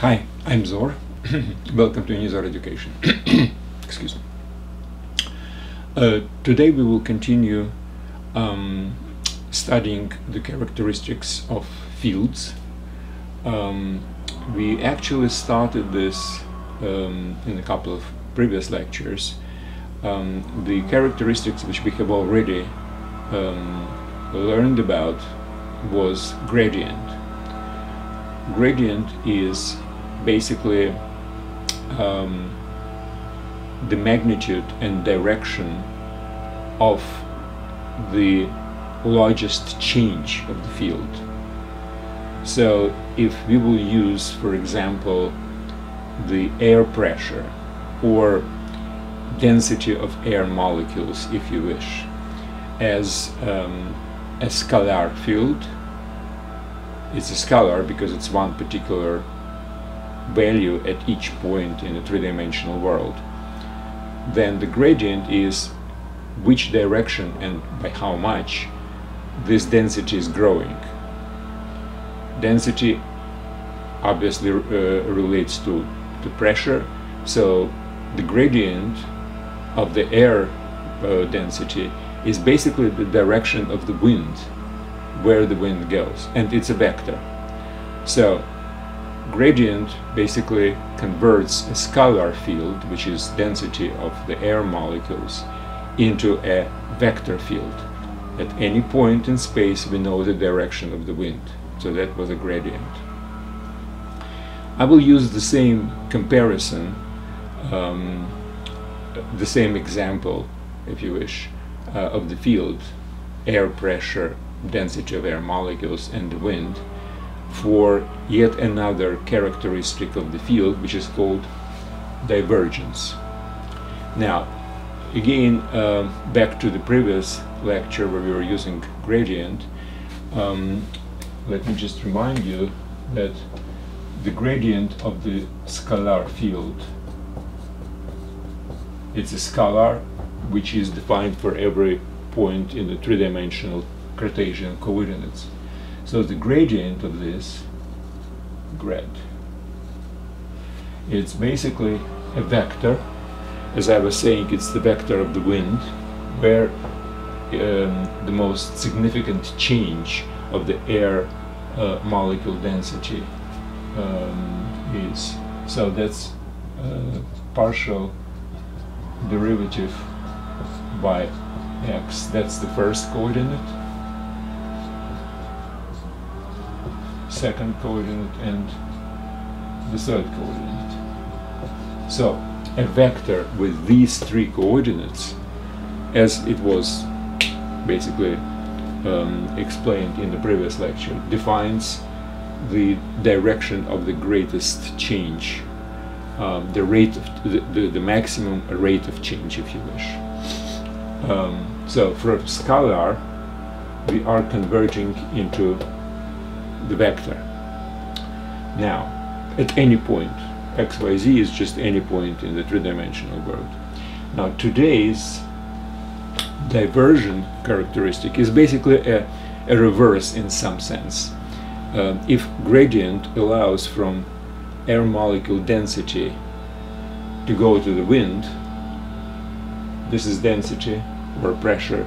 Hi, I'm Zor. Welcome to Unizor Education. Excuse me. Uh, today we will continue um, studying the characteristics of fields. Um, we actually started this um, in a couple of previous lectures. Um, the characteristics which we have already um, learned about was gradient. Gradient is basically um, the magnitude and direction of the largest change of the field. So if we will use, for example, the air pressure or density of air molecules, if you wish, as um, a scalar field, it's a scalar because it's one particular value at each point in a three-dimensional world, then the gradient is which direction and by how much this density is growing. Density obviously uh, relates to, to pressure, so the gradient of the air uh, density is basically the direction of the wind, where the wind goes, and it's a vector. So gradient basically converts a scalar field, which is density of the air molecules, into a vector field. At any point in space we know the direction of the wind, so that was a gradient. I will use the same comparison, um, the same example, if you wish, uh, of the field, air pressure, density of air molecules and the wind, for yet another characteristic of the field which is called divergence. Now again uh, back to the previous lecture where we were using gradient um, let me just remind you that the gradient of the scalar field it's a scalar which is defined for every point in the three-dimensional Cartesian coordinates so the gradient of this, grad, it's basically a vector. As I was saying, it's the vector of the wind, where um, the most significant change of the air uh, molecule density um, is. So that's uh, partial derivative by x. That's the first coordinate second coordinate and the third coordinate. So a vector with these three coordinates, as it was basically um, explained in the previous lecture, defines the direction of the greatest change, um, the rate of the, the, the, maximum rate of change, if you wish. Um, so for scalar, we are converging into the vector. Now, at any point, xyz is just any point in the three-dimensional world. Now, today's divergence characteristic is basically a, a reverse in some sense. Uh, if gradient allows from air molecule density to go to the wind, this is density or pressure,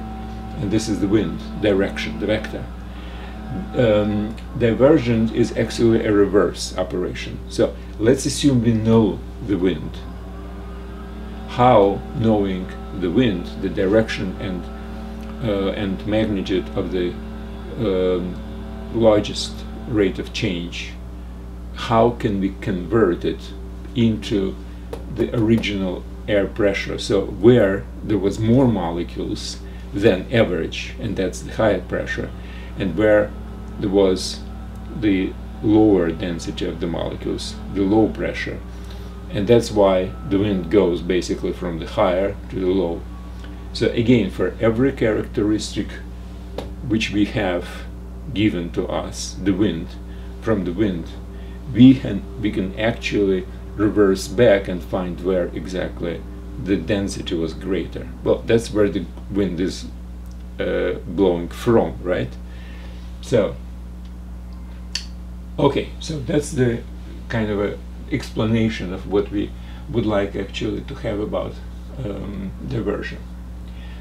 and this is the wind direction, the vector um, divergence is actually a reverse operation. So let's assume we know the wind. How knowing the wind, the direction and uh, and magnitude of the um, largest rate of change, how can we convert it into the original air pressure? So where there was more molecules than average, and that's the higher pressure, and where there was the lower density of the molecules, the low pressure. And that's why the wind goes basically from the higher to the low. So again, for every characteristic which we have given to us, the wind, from the wind, we can, we can actually reverse back and find where exactly the density was greater. Well, that's where the wind is uh, blowing from, right? So Okay, so that's the kind of a explanation of what we would like actually to have about um, divergence.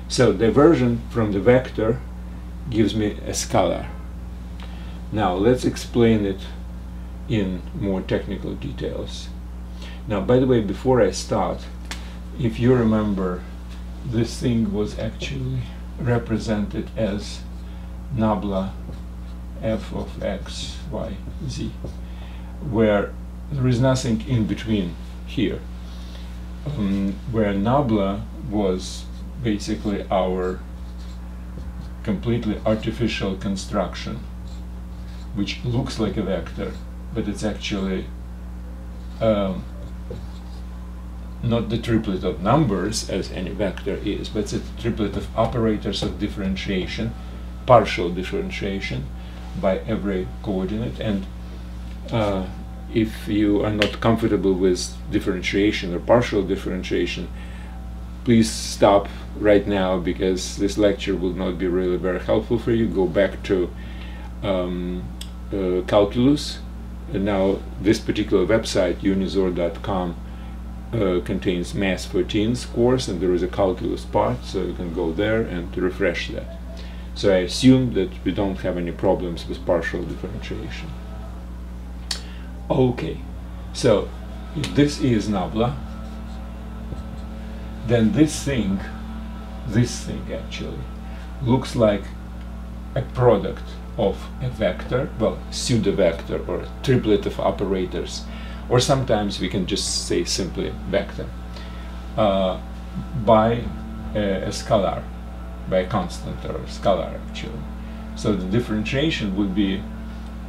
So divergence from the vector gives me a scalar. Now let's explain it in more technical details. Now, by the way, before I start, if you remember, this thing was actually represented as nabla f of x, y, z, where there is nothing in between here. Um, where nabla was basically our completely artificial construction, which looks like a vector, but it's actually um, not the triplet of numbers as any vector is, but it's a triplet of operators of differentiation, partial differentiation by every coordinate. And uh, if you are not comfortable with differentiation or partial differentiation, please stop right now because this lecture will not be really very helpful for you. Go back to um, uh, calculus. And now this particular website, unizor.com, uh, contains for Teens course and there is a calculus part so you can go there and refresh that. So I assume that we don't have any problems with partial differentiation. Okay, so if this is nabla, then this thing, this thing actually, looks like a product of a vector, well, pseudo vector or triplet of operators. Or sometimes we can just say simply vector, uh, by a, a, scalar, by a constant or scalar actually. So the differentiation would be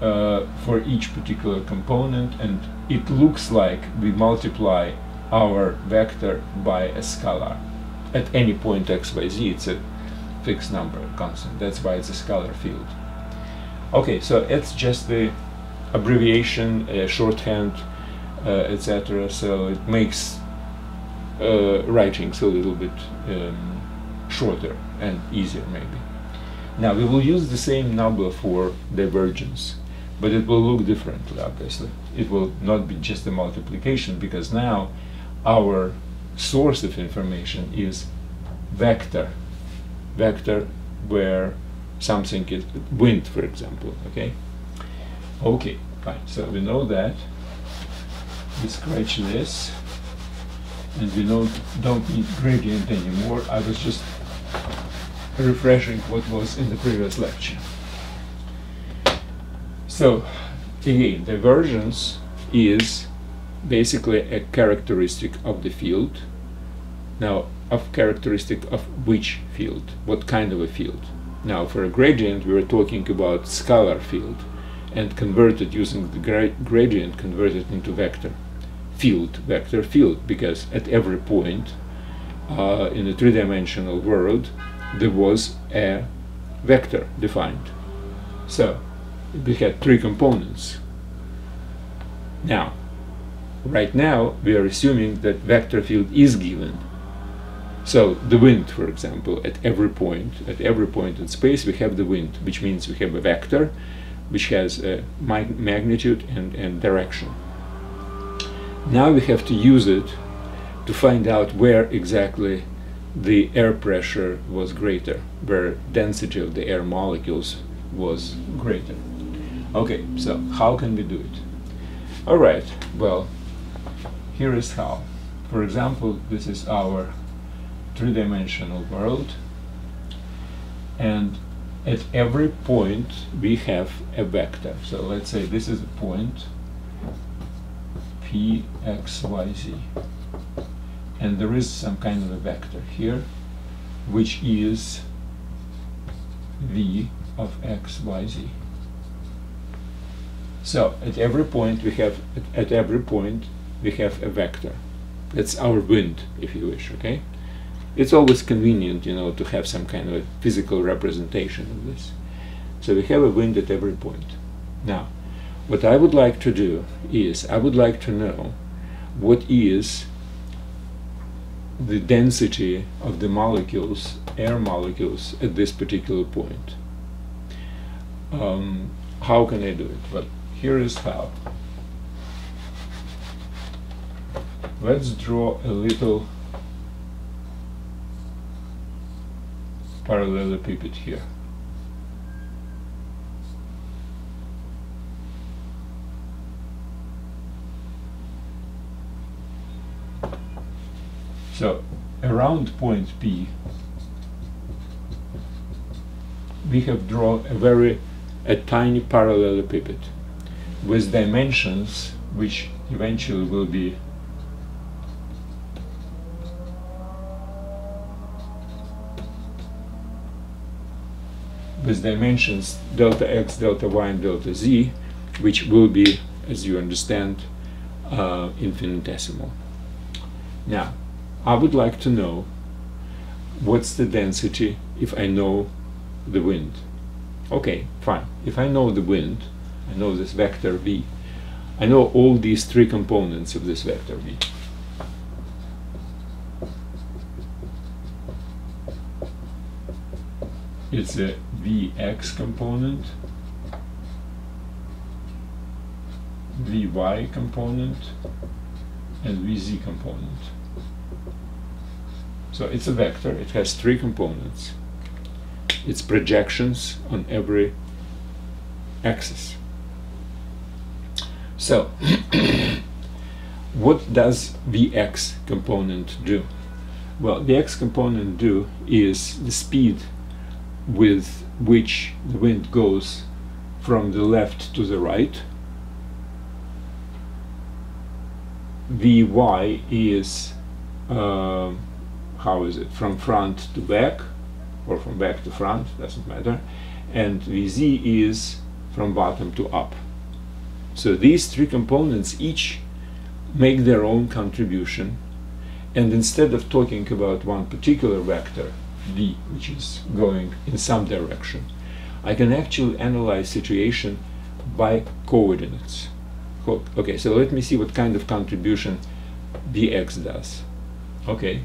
uh, for each particular component and it looks like we multiply our vector by a scalar. At any point x, y, z it's a fixed number, constant. That's why it's a scalar field. Okay, so it's just the abbreviation, uh, shorthand uh, etc. So it makes uh, writings a little bit um, shorter and easier maybe. Now we will use the same number for divergence, but it will look differently obviously. It will not be just a multiplication because now our source of information is vector. Vector where something is wind for example, okay? Okay, fine, so we know that we scratch this and we don't, don't need gradient anymore. I was just refreshing what was in the previous lecture. So again, divergence is basically a characteristic of the field. Now, of characteristic of which field? What kind of a field? Now, for a gradient, we are talking about scalar field and converted using the gra gradient converted into vector field, vector field, because at every point uh, in the three-dimensional world there was a vector defined. So we had three components. Now, right now we are assuming that vector field is given. So the wind, for example, at every point, at every point in space we have the wind, which means we have a vector which has a magnitude and, and direction. Now we have to use it to find out where exactly the air pressure was greater, where density of the air molecules was greater. Okay, so how can we do it? Alright, well, here is how. For example, this is our three-dimensional world and at every point we have a vector. So let's say this is a point p, x, y, z. And there is some kind of a vector here, which is v of x, y, z. So at every point we have, at, every point we have a vector. That's our wind, if you wish, okay? It's always convenient, you know, to have some kind of a physical representation of this. So we have a wind at every point. Now, what I would like to do is, I would like to know what is the density of the molecules, air molecules, at this particular point. Um, how can I do it? Well, here is how. Let's draw a little parallelepiped here. So around point P we have drawn a very a tiny parallelepiped with dimensions which eventually will be with dimensions delta x, delta y, and delta z, which will be, as you understand, uh, infinitesimal. Now, I would like to know what's the density if I know the wind. Okay, fine. If I know the wind, I know this vector v, I know all these three components of this vector v. It's a Vx component, Vy component, and Vz component. So it's a vector, it has three components. Its projections on every axis. So, what does the x component do? Well, the x component do is the speed with which the wind goes from the left to the right. Vy is, uh, how is it, from front to back, or from back to front, doesn't matter. And Vz is from bottom to up. So these three components each make their own contribution. And instead of talking about one particular vector, v, which is going in some direction, I can actually analyze situation by coordinates. Okay, so let me see what kind of contribution vx does. Okay,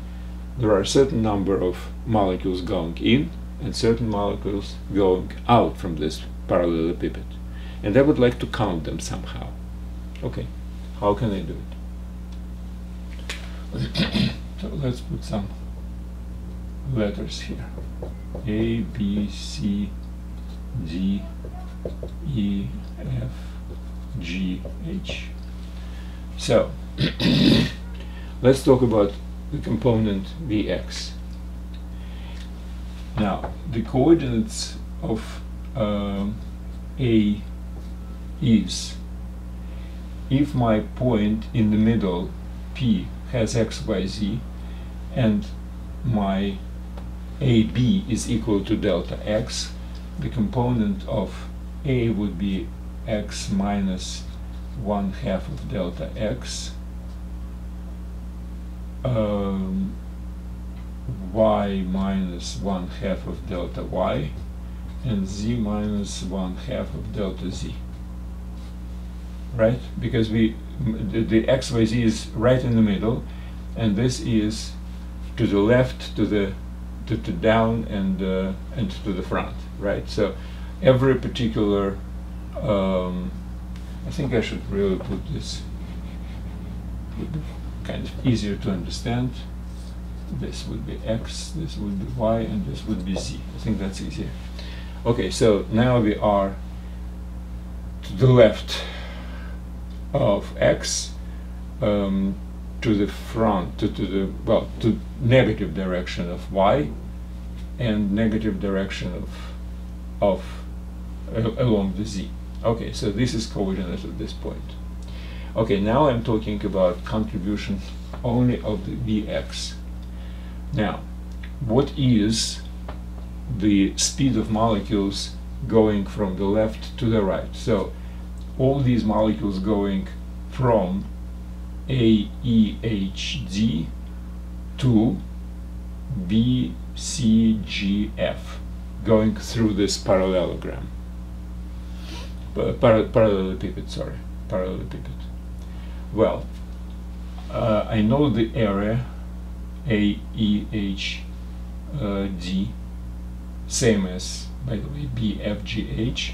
there are a certain number of molecules going in and certain molecules going out from this parallelepiped and I would like to count them somehow. Okay, how can I do it? so let's put some letters here. A, B, C, D, E, F, G, H. So, let's talk about the component Vx. Now, the coordinates of uh, A is if my point in the middle P has x, y, z and my AB is equal to delta x, the component of A would be x minus 1 half of delta x, um, y minus 1 half of delta y, and z minus 1 half of delta z right? Because we the, the xyz is right in the middle, and this is to the left, to the to, to down, and uh, and to the front, right? So every particular, um, I think I should really put this kind of easier to understand. This would be x, this would be y, and this would be z. I think that's easier. Okay, so now we are to the left of x um, to the front, to, to the, well, to negative direction of y and negative direction of, of uh, along the z. Okay, so this is coordinate at this point. Okay, now I'm talking about contribution only of the Vx. Now, what is the speed of molecules going from the left to the right? So all these molecules going from AEHD to BCGF, going through this parallelogram. Para parallelepiped, sorry, parallelepiped. Well, uh, I know the area AEHD, uh, same as, by the way, BFGH,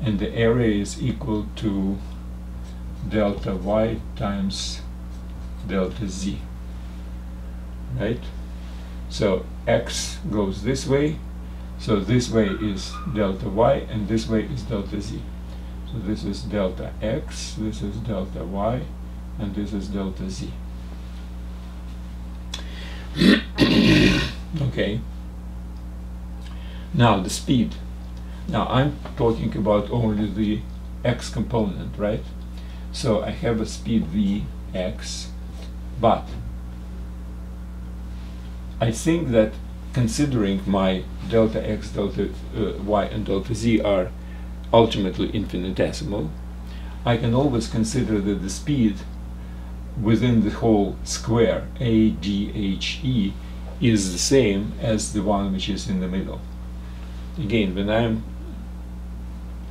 and the area is equal to delta y times delta z. Right? So x goes this way, so this way is delta y, and this way is delta z. So this is delta x, this is delta y, and this is delta z. okay. Now the speed. Now I'm talking about only the x component, right? So I have a speed vx, but I think that considering my delta x, delta uh, y, and delta z are ultimately infinitesimal, I can always consider that the speed within the whole square ADHE is the same as the one which is in the middle. Again, when I'm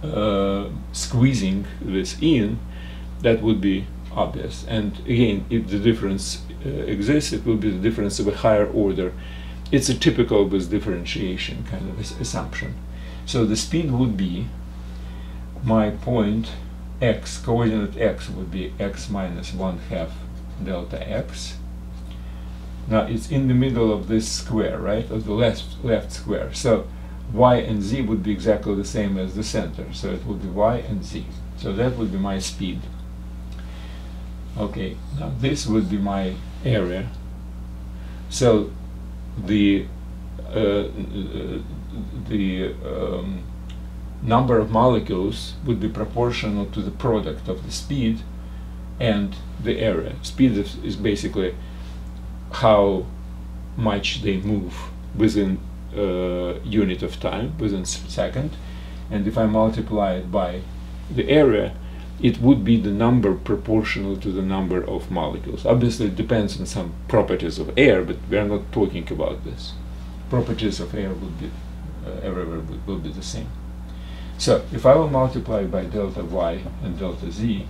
uh, squeezing this in, that would be obvious. And again, if the difference uh, exists, it will be the difference of a higher order. It's a typical with differentiation kind of assumption. So the speed would be my point x, coordinate x would be x minus 1 half delta x. Now it's in the middle of this square, right, of the left, left square. So y and z would be exactly the same as the center. So it would be y and z. So that would be my speed. Okay, now this would be my area. So the uh, the um, number of molecules would be proportional to the product of the speed and the area. Speed is, basically how much they move within uh, unit of time, within second. And if I multiply it by the area, it would be the number proportional to the number of molecules. Obviously, it depends on some properties of air, but we are not talking about this. Properties of air would be uh, everywhere will be the same. So if I will multiply by delta y and delta z,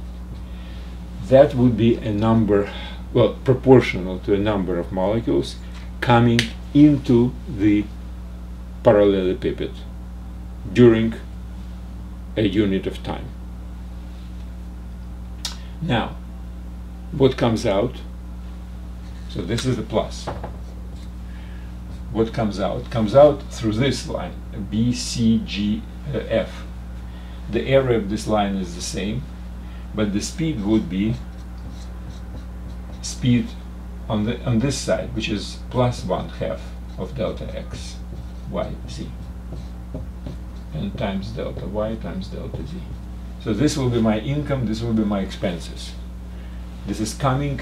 that would be a number, well, proportional to a number of molecules coming into the parallelepiped during a unit of time. Now, what comes out? So this is the plus. What comes out? Comes out through this line, B, C, G, f. The area of this line is the same, but the speed would be speed on the on this side, which is plus one half of delta x, y, z, and times delta y times delta z. So this will be my income, this will be my expenses. This is coming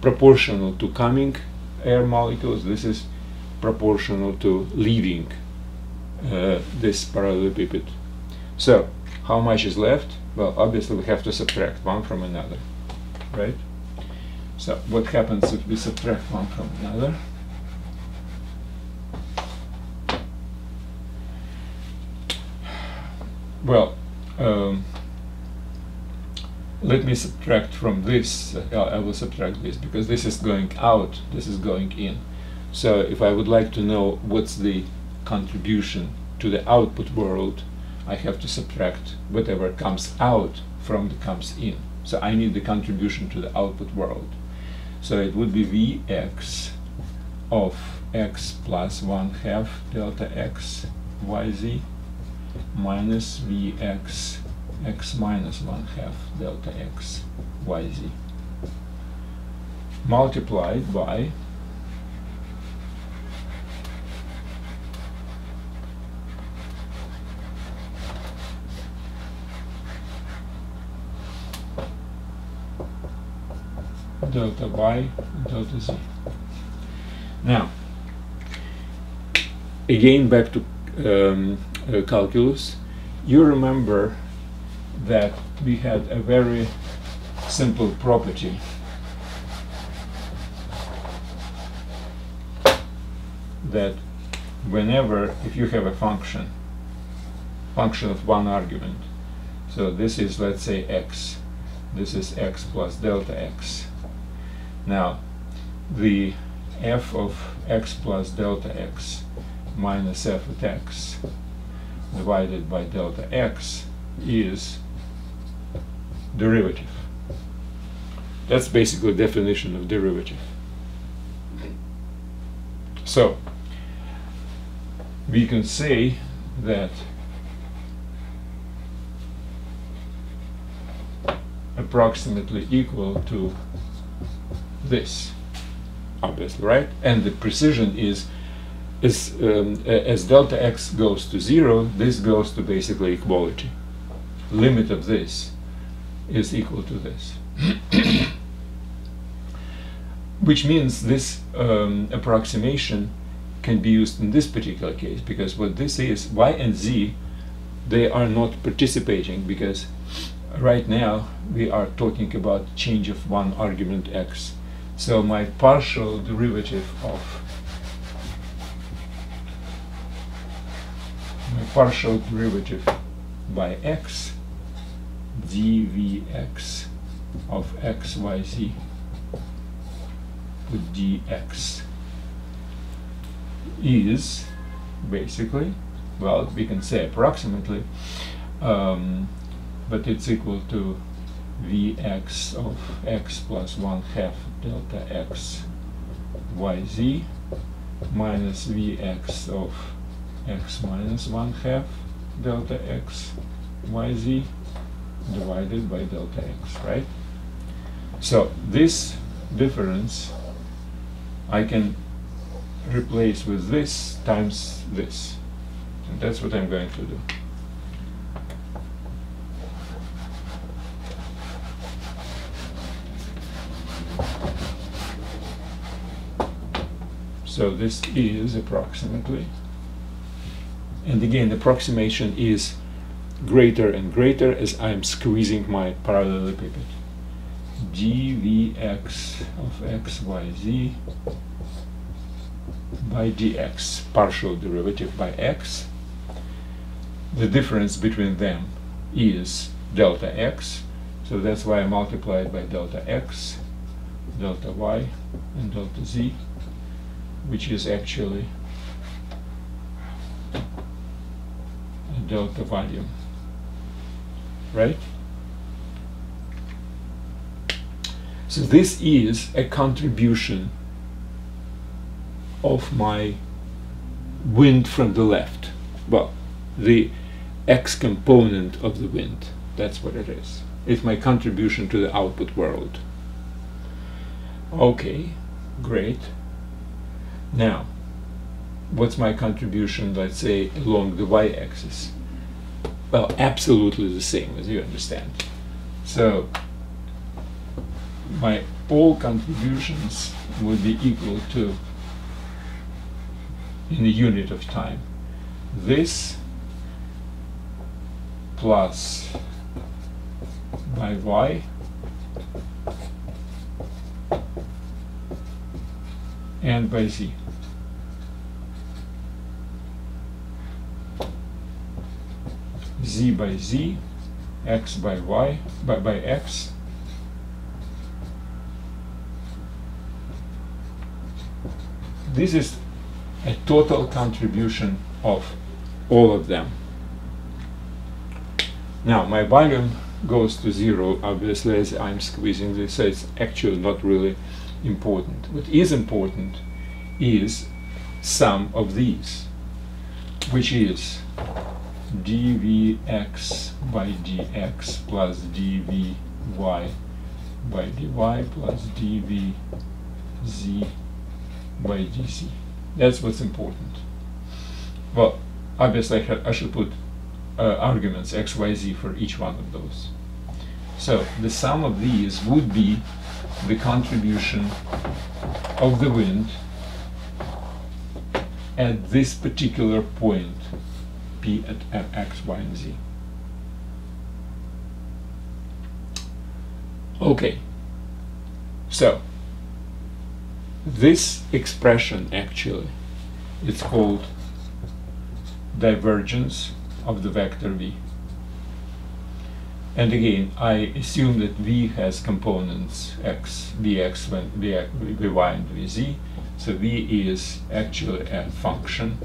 proportional to coming air molecules, this is proportional to leaving uh, this parallelepiped. So, how much is left? Well, obviously we have to subtract one from another, right? So, what happens if we subtract one from another? Well, um, let me subtract from this, uh, I will subtract this, because this is going out, this is going in. So if I would like to know what's the contribution to the output world, I have to subtract whatever comes out from the comes in. So I need the contribution to the output world. So it would be Vx of x plus 1 half delta x yz minus Vx x minus 1 half delta x yz multiplied by delta y delta z. Now, again back to um, uh, calculus, you remember that we had a very simple property. That whenever if you have a function function of one argument so this is let's say x. This is x plus delta x now, the f of x plus delta x minus f of x divided by delta x is derivative. That's basically definition of derivative. So, we can say that approximately equal to this, obviously, right? And the precision is, is um, as delta x goes to zero, this goes to basically equality. Limit of this is equal to this. Which means this um, approximation can be used in this particular case because what this is, y and z, they are not participating because right now we are talking about change of one argument x. So my partial derivative of my partial derivative by x dvx of xyz with dx is basically, well, we can say approximately, um, but it's equal to Vx of x plus 1 half delta x yz minus Vx of x minus 1 half delta x yz divided by delta x, right? So this difference I can replace with this times this. And that's what I'm going to do. So this is approximately, and again, the approximation is greater and greater as I'm squeezing my parallelepiped. dvx of xyz by dx, partial derivative by x. The difference between them is delta x, so that's why I multiplied by delta x, delta y, and delta z, which is actually a delta volume, right? So this is a contribution of my wind from the left. Well, the x component of the wind. That's what it is. It's my contribution to the output world. Okay, great. Now, what's my contribution, let's say, along the y-axis? Well, absolutely the same, as you understand. So, my all contributions would be equal to in a unit of time. This plus by y and by z. z by z, x by y, by, by x, this is a total contribution of all of them. Now my volume goes to zero obviously as I'm squeezing this so it's actually not really important. What is important is sum of these which is dvx by dx plus dvy by dy plus dvz by dz. That's what's important. Well, obviously I, I should put uh, arguments x, y, z for each one of those. So the sum of these would be the contribution of the wind at this particular point, p at x, y, and z. Okay, so this expression actually it's called divergence of the vector v. And again I assume that v has components x vx vy and vz so v is actually a function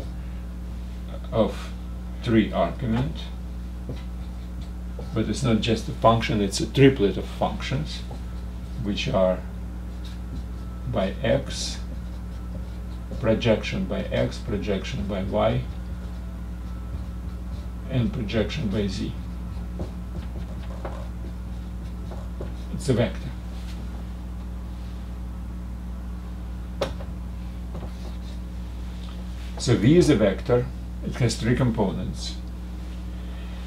of three argument but it's not just a function it's a triplet of functions which are by x, projection by x, projection by y, and projection by z. It's a vector. So V is a vector, it has three components.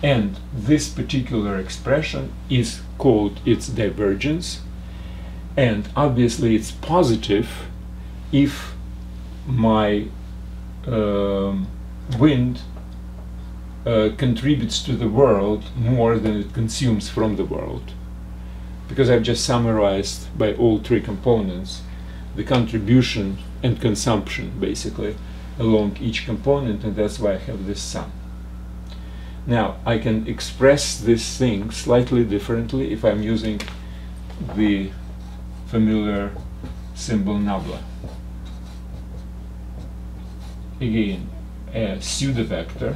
And this particular expression is called its divergence, and obviously it's positive if my um, wind uh, contributes to the world more than it consumes from the world. Because I've just summarized by all three components the contribution and consumption basically along each component and that's why I have this sum. Now I can express this thing slightly differently if I'm using the familiar symbol nabla. Again, a pseudo vector,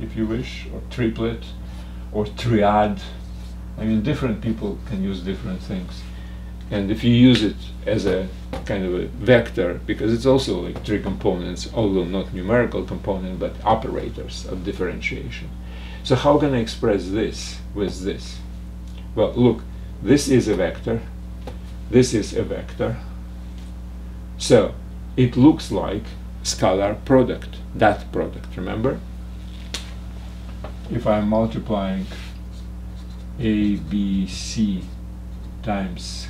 if you wish, or triplet, or triad. I mean, different people can use different things. And if you use it as a kind of a vector, because it's also like three components, although not numerical component, but operators of differentiation. So how can I express this with this? Well, look, this is a vector, this is a vector. So it looks like scalar product, that product, remember? If I'm multiplying A, B, C times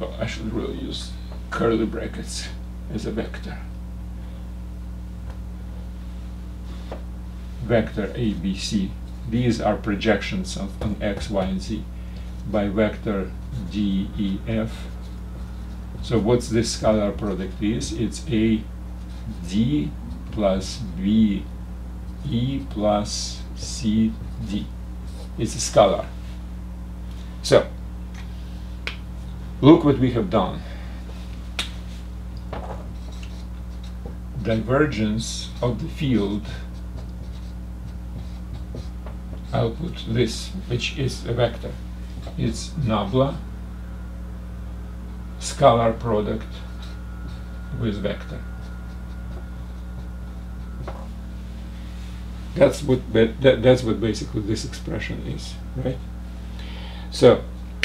I should really use curly brackets as a vector. Vector ABC. These are projections of, on x, y, and z by vector D, E, F. So what's this scalar product is? It's A D plus B E plus C D. It's a scalar. So Look what we have done. Divergence of the field I'll put this, which is a vector. It's nabla scalar product with vector. That's what that, that's what basically this expression is, right? So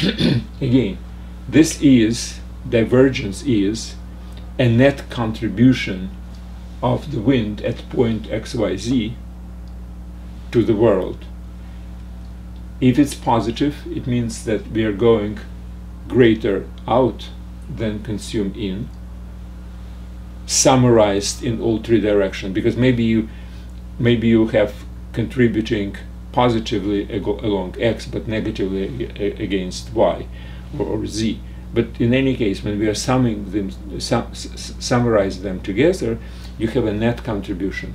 again, this is, divergence is, a net contribution of the wind at point xyz to the world. If it's positive, it means that we are going greater out than consume in, summarized in all three directions, because maybe you maybe you have contributing positively along x but negatively against y or, or z. But in any case, when we are summing them, sum, summarize them together, you have a net contribution.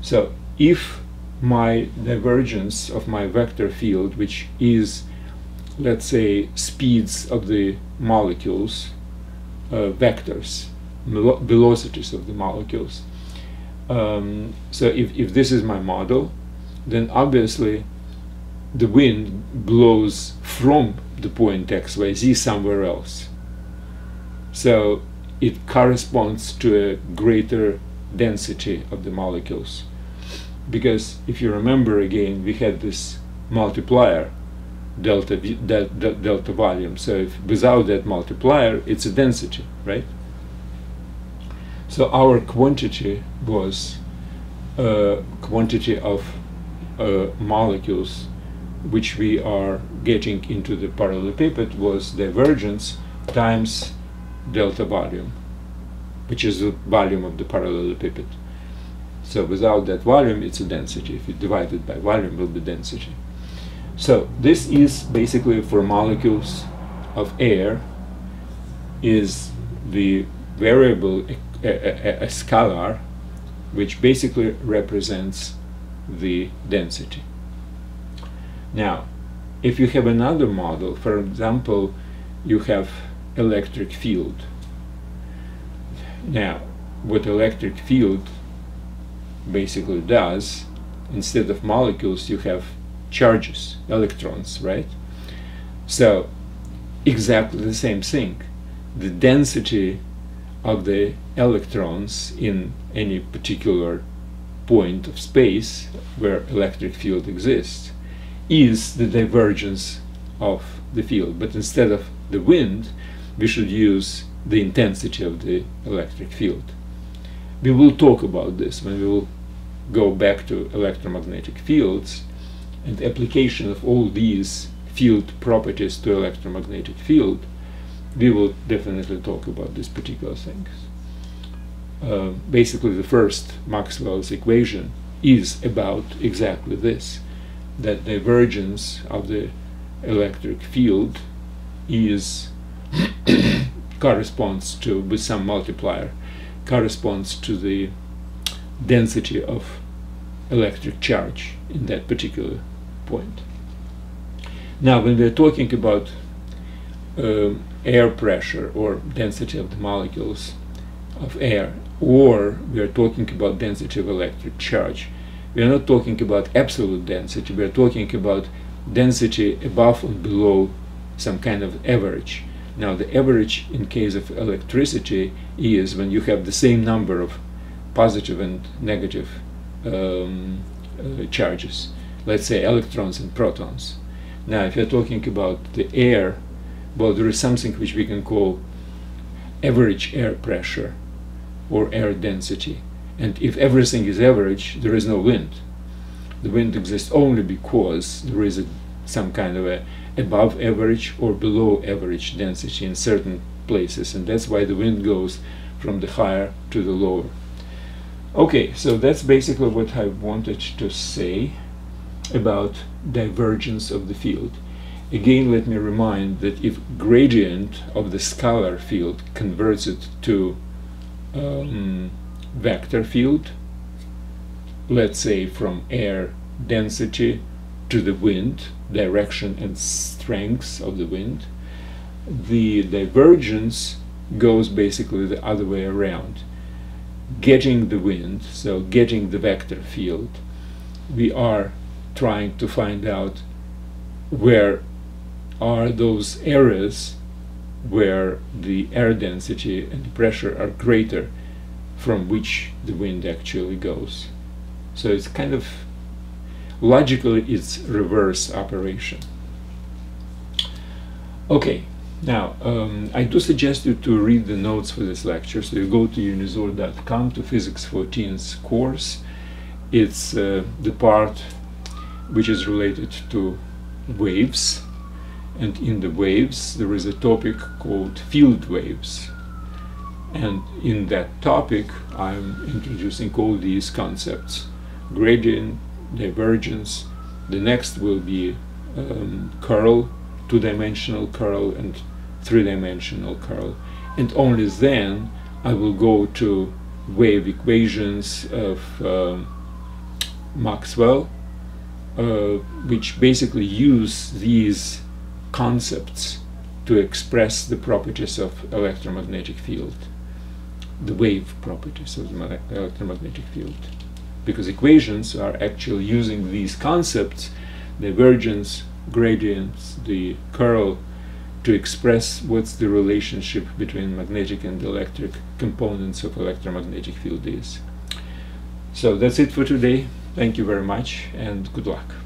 So if my divergence of my vector field, which is, let's say, speeds of the molecules, uh, vectors, velocities of the molecules. Um, so if, if this is my model, then obviously the wind blows from the point xyz somewhere else. So it corresponds to a greater density of the molecules. Because if you remember again, we had this multiplier, delta, delta, delta volume. So if, without that multiplier, it's a density, right? So our quantity was a quantity of uh, molecules which we are getting into the parallelepiped was divergence times delta volume, which is the volume of the parallelepiped. So without that volume, it's a density. If you divide it by volume, it will be density. So this is basically for molecules of air is the variable a, a, a scalar which basically represents the density. Now, if you have another model, for example, you have electric field. Now, what electric field basically does, instead of molecules, you have charges, electrons, right? So, exactly the same thing. The density of the electrons in any particular point of space where electric field exists is the divergence of the field. But instead of the wind, we should use the intensity of the electric field. We will talk about this when we will go back to electromagnetic fields and application of all these field properties to electromagnetic field, we will definitely talk about these particular things. Uh, basically, the first Maxwell's equation is about exactly this that divergence of the electric field is corresponds to with some multiplier corresponds to the density of electric charge in that particular point. Now, when we're talking about uh, air pressure or density of the molecules of air, or we are talking about density of electric charge, we are not talking about absolute density, we are talking about density above and below some kind of average. Now, the average in case of electricity is when you have the same number of positive and negative um, uh, charges, let's say electrons and protons. Now, if you're talking about the air, well, there is something which we can call average air pressure or air density. And if everything is average, there is no wind. The wind exists only because there is a, some kind of a above average or below average density in certain places, and that's why the wind goes from the higher to the lower. Okay, so that's basically what I wanted to say about divergence of the field. Again, let me remind that if gradient of the scalar field converts it to um, vector field, let's say from air density to the wind, direction and strength of the wind, the divergence goes basically the other way around. Getting the wind, so getting the vector field, we are trying to find out where are those areas where the air density and pressure are greater from which the wind actually goes. So it's kind of logically it's reverse operation. Okay, now um, I do suggest you to read the notes for this lecture. So you go to unizor.com to Physics 4 Teens course. It's uh, the part which is related to waves and in the waves there is a topic called field waves and in that topic I'm introducing all these concepts. Gradient, divergence. The next will be um, curl, two-dimensional curl and three-dimensional curl. And only then I will go to wave equations of um, Maxwell uh, which basically use these concepts to express the properties of electromagnetic field, the wave properties of the electromagnetic field. Because equations are actually using these concepts, the divergence, gradients, the curl, to express what's the relationship between magnetic and electric components of electromagnetic field is. So that's it for today. Thank you very much and good luck.